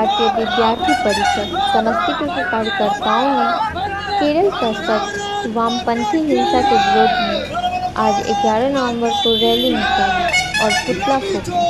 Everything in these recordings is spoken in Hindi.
भारतीय विद्यार्थी परिषद समस्तीपुर के कार्यकर्ताओं ने केरल का सख्त वामपंथी हिंसा के विरोध में आज 11 नवंबर को रैली निकाली और पुतला फूका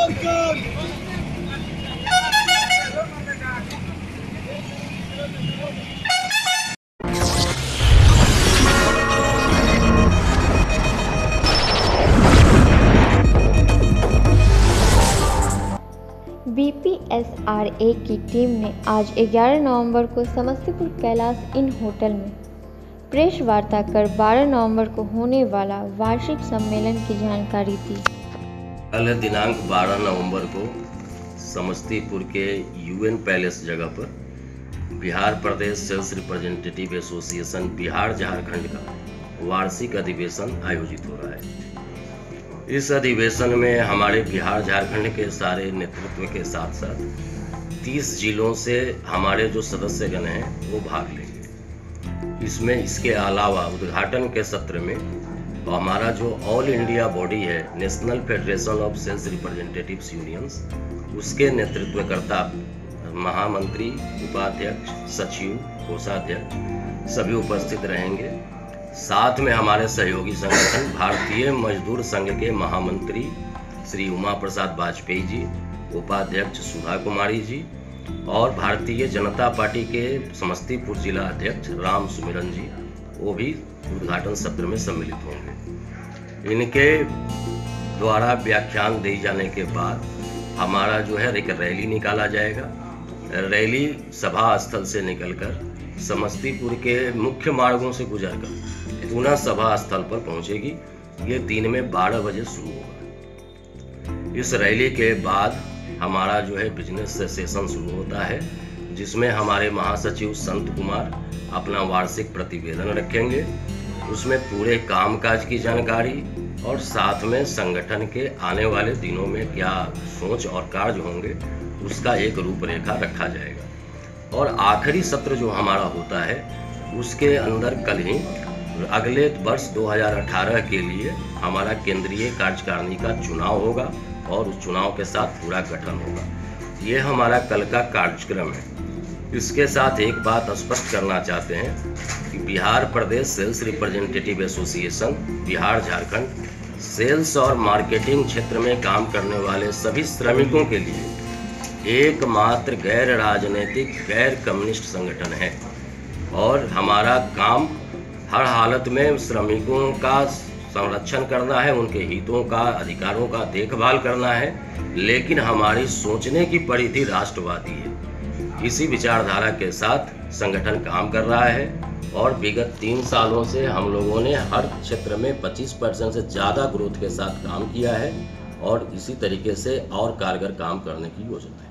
बीपीएसआरए की टीम ने आज 11 नवंबर को समस्तीपुर कैलाश इन होटल में प्रेस वार्ता कर 12 नवंबर को होने वाला वार्षिक सम्मेलन की जानकारी दी। कल दिनांक 12 नवंबर को समस्तीपुर के यूएन पैलेस जगह पर Bihar Pradesh sales representative association Bihar Jharkhand का वार्षिक अधिवेशन आयोजित हो रहा है। इस अधिवेशन में हमारे बिहार, झारखंड के सारे नेतृत्व के साथ साथ 30 जिलों से हमारे जो सदस्यगण हैं, वो भाग लेंगे। इसमें इसके अलावा उद्घाटन के सत्र में तो हमारा जो ऑल इंडिया बॉडी है, national federation of sales representatives unions, उसके नेतृत्वकर्ता महामंत्री, उपाध्यक्ष, सचिव, कोषाध्यक्ष सभी उपस्थित रहेंगे। साथ में हमारे सहयोगी संगठन भारतीय मजदूर संघ के महामंत्री श्री उमा प्रसाद वाजपेयी जी, उपाध्यक्ष सुधा कुमारी जी और भारतीय जनता पार्टी के समस्तीपुर जिला अध्यक्ष राम सुमिरन जी, वो भी उद्घाटन सत्र में सम्मिलित होंगे। इनके द्वारा व्याख्यान दिए जाने के बाद हमारा जो है एक रैली निकाला जाएगा। रैली सभा स्थल से निकलकर समस्तीपुर के मुख्य मार्गों से गुजरकर पुनः सभा स्थल पर पहुंचेगी, ये दिन में 12 बजे शुरू होगा। इस रैली के बाद हमारा जो है बिज़नेस सेशन शुरू होता है, जिसमें हमारे महासचिव संत कुमार अपना वार्षिक प्रतिवेदन रखेंगे। उसमें पूरे कामकाज की जानकारी और साथ में संगठन के आने वाले दिनों में क्या सोच और कार्य होंगे, उसका एक रूपरेखा रखा जाएगा। और आखिरी सत्र जो हमारा होता है, उसके अंदर कल ही अगले वर्ष 2018 के लिए हमारा केंद्रीय कार्यकारिणी का चुनाव होगा और उस चुनाव के साथ पूरा गठन होगा। ये हमारा कल का कार्यक्रम है। इसके साथ एक बात स्पष्ट करना चाहते हैं कि Bihar Pradesh sales representative association, Bihar, Jharkhand, sales और मार्केटिंग क्षेत्र में काम करने वाले सभी श्रमिकों के लिए एकमात्र गैर राजनीतिक, गैर कम्युनिस्ट संगठन है। और हमारा काम हर हालत में श्रमिकों का संरक्षण करना है, उनके हितों का, अधिकारों का देखभाल करना है, लेकिन हमारी सोचने की परिधि राष्ट्रवादी है। इसी विचारधारा के साथ संगठन काम कर रहा है और विगत तीन सालों से हम लोगों ने हर क्षेत्र में 25 परसेंट से ज़्यादा ग्रोथ के साथ काम किया है और इसी तरीके से और कारगर काम करने की योजना है।